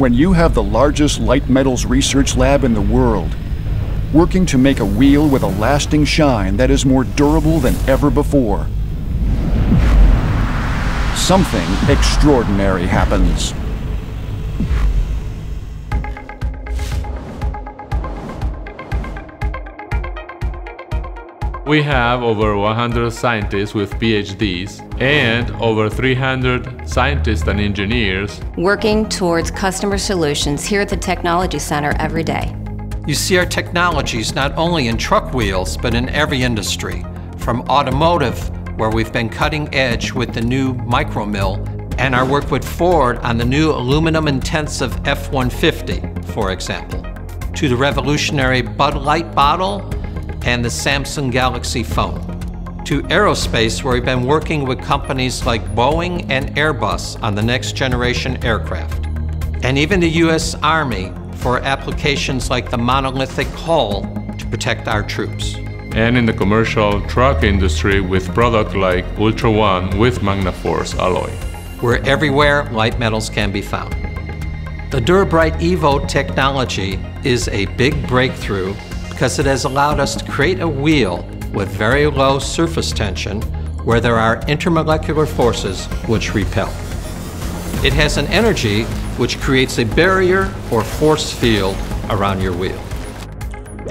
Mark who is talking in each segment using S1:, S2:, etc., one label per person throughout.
S1: When you have the largest light metals research lab in the world, working to make a wheel with a lasting shine that is more durable than ever before, something extraordinary happens.
S2: We have over 100 scientists with PhDs and over 300 scientists and engineers
S3: working towards customer solutions here at the Technology Center every day.
S4: You see our technologies not only in truck wheels, but in every industry, from automotive, where we've been cutting edge with the new Micromill, and our work with Ford on the new aluminum intensive F 150, for example, to the revolutionary Bud Light bottle and the Samsung Galaxy phone, to aerospace, where we've been working with companies like Boeing and Airbus on the next generation aircraft, and even the U.S. Army for applications like the monolithic hull to protect our troops.
S2: And in the commercial truck industry with products like Ultra One with MagnaForce alloy.
S4: We're everywhere light metals can be found. The Dura-Bright Evo technology is a big breakthrough because it has allowed us to create a wheel with very low surface tension where there are intermolecular forces which repel. It has an energy which creates a barrier or force field around your wheel.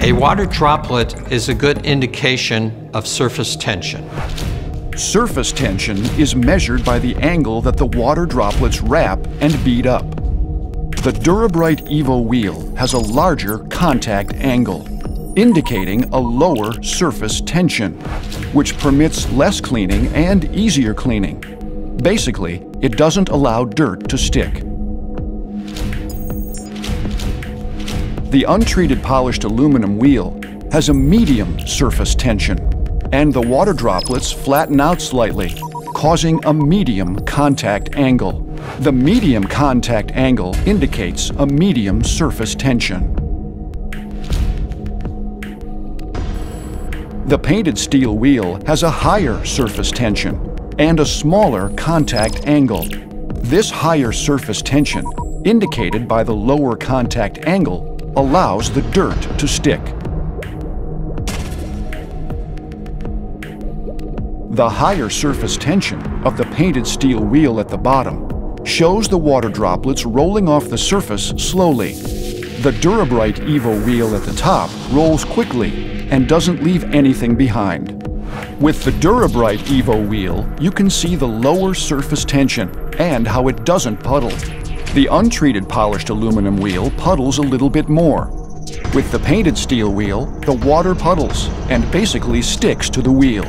S4: A water droplet is a good indication of surface tension.
S1: Surface tension is measured by the angle that the water droplets wrap and bead up. The Dura-Bright Evo wheel has a larger contact angle indicating a lower surface tension, which permits less cleaning and easier cleaning. Basically, it doesn't allow dirt to stick. The untreated polished aluminum wheel has a medium surface tension, and the water droplets flatten out slightly, causing a medium contact angle. The medium contact angle indicates a medium surface tension. The painted steel wheel has a higher surface tension and a smaller contact angle. This higher surface tension, indicated by the lower contact angle, allows the dirt to stick. The higher surface tension of the painted steel wheel at the bottom shows the water droplets rolling off the surface slowly. The Dura-Bright Evo wheel at the top rolls quickly and doesn't leave anything behind. With the Dura-Bright Evo wheel, you can see the lower surface tension and how it doesn't puddle. The untreated polished aluminum wheel puddles a little bit more. With the painted steel wheel, the water puddles and basically sticks to the wheel.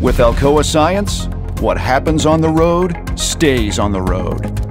S1: With Alcoa Science, what happens on the road stays on the road.